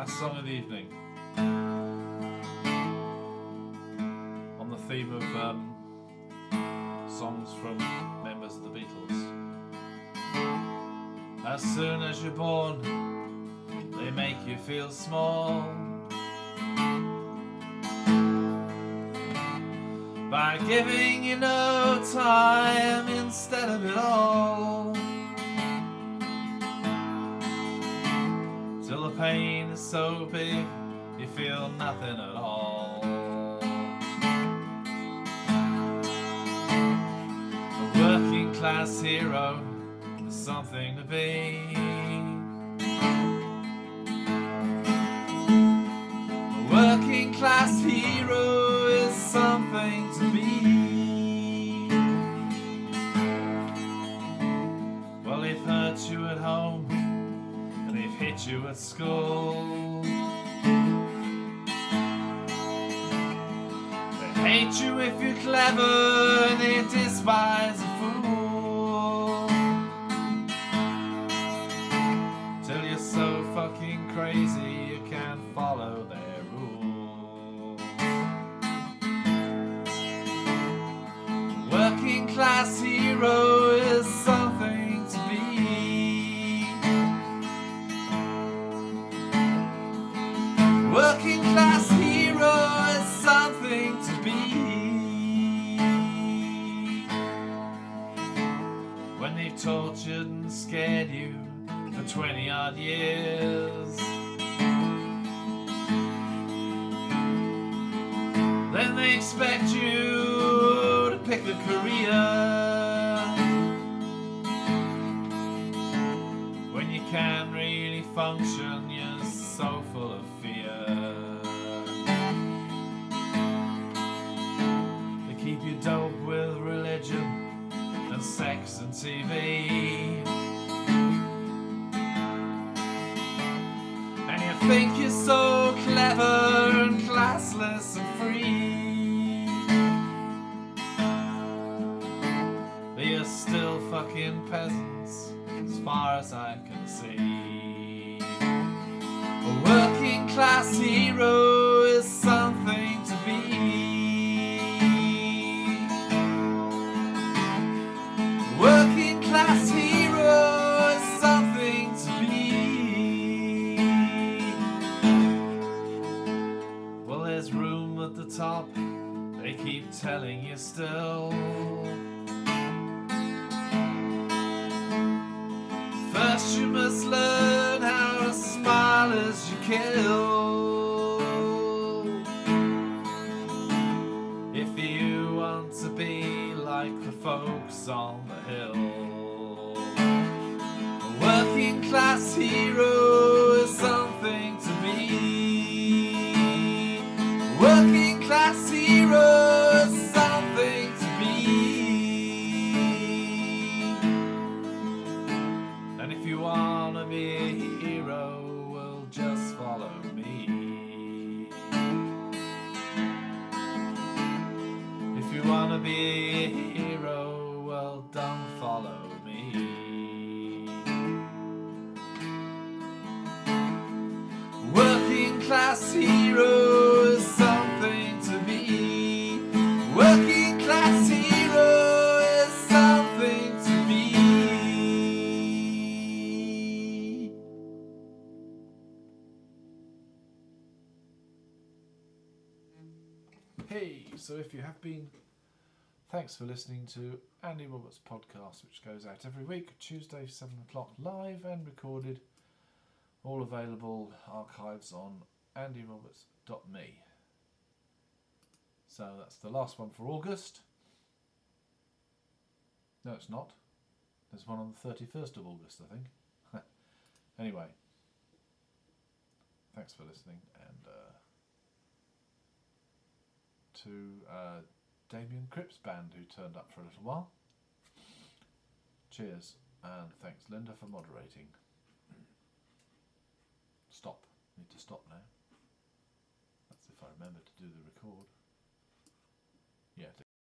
Last song of the evening. On the theme of um, songs from members of the Beatles. As soon as you're born, they make you feel small. By giving you no time instead of it all. Pain is so big, you feel nothing at all. A working class hero is something to be. They've you at school. They hate you if you're clever they despise a fool. Till you're so fucking crazy you can't follow their rules. Working class hero is something Working class hero is something to be. When they've tortured and scared you for 20 odd years. Then they expect you to pick a career. Can't really function, you're so full of fear. They keep you dope with religion and sex and TV. And you think you're so clever and classless and free. You're still fucking peasants as far as I can see. A working class hero is something to be. Working class hero is something to be. Well, there's room at the top, they keep telling you still. You must learn how to smile as you kill. If you want to be like the folks on the hill, a working class hero be a hero, well, don't follow me. Working class hero is something to be. Working class hero is something to be. Hey, so if you have been, thanks for listening to Andy Roberts' podcast, which goes out every week, Tuesday, 7 o'clock, live and recorded. All available archives on andyroberts.me. So that's the last one for August. No, it's not. There's one on the 31st of August, I think. anyway, thanks for listening and uh, to uh, Damien Cripps band who turned up for a little while. Cheers and thanks Linda for moderating. Stop. Need to stop now. That's if I remember to do the record. Yeah.